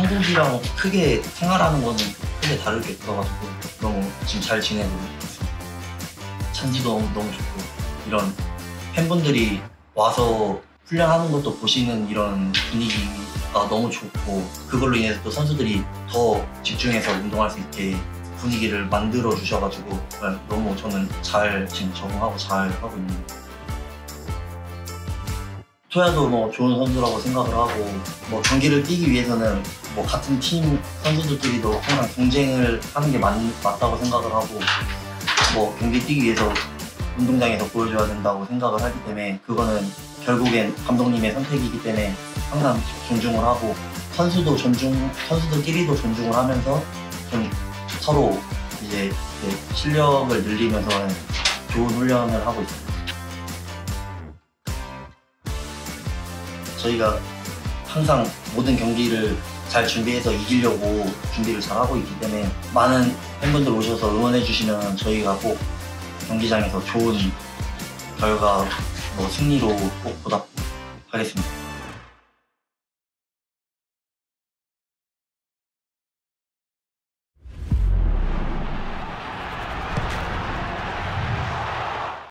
한국이랑 크게 생활하는 거는 크게 다를 게 없어가지고 너무 지금 잘 지내고. 찬지도 너무, 너무 좋고 이런 팬분들이 와서 훈련하는 것도 보시는 이런 분위기가 너무 좋고 그걸로 인해서 또 선수들이 더 집중해서 운동할 수 있게 분위기를 만들어 주셔가지고 너무 저는 잘 지금 적응하고 잘 하고 있는. 토야도 뭐 좋은 선수라고 생각을 하고 뭐 경기를 뛰기 위해서는 뭐 같은 팀 선수들끼리도 항상 경쟁을 하는 게 맞, 맞다고 생각을 하고 뭐 경기 뛰기 위해서 운동장에서 보여줘야 된다고 생각을 하기 때문에 그거는 결국엔 감독님의 선택이기 때문에 항상 존중을 하고 선수도 존중 선수들끼리도 존중을 하면서 좀 서로 이제 이제 실력을 늘리면서 좋은 훈련을 하고 있습니다. 저희가 항상 모든 경기를 잘 준비해서 이기려고 준비를 잘 하고 있기 때문에 많은 팬분들 오셔서 응원해 주시면 저희가 꼭 경기장에서 좋은 결과 뭐 승리로 꼭 보답하겠습니다.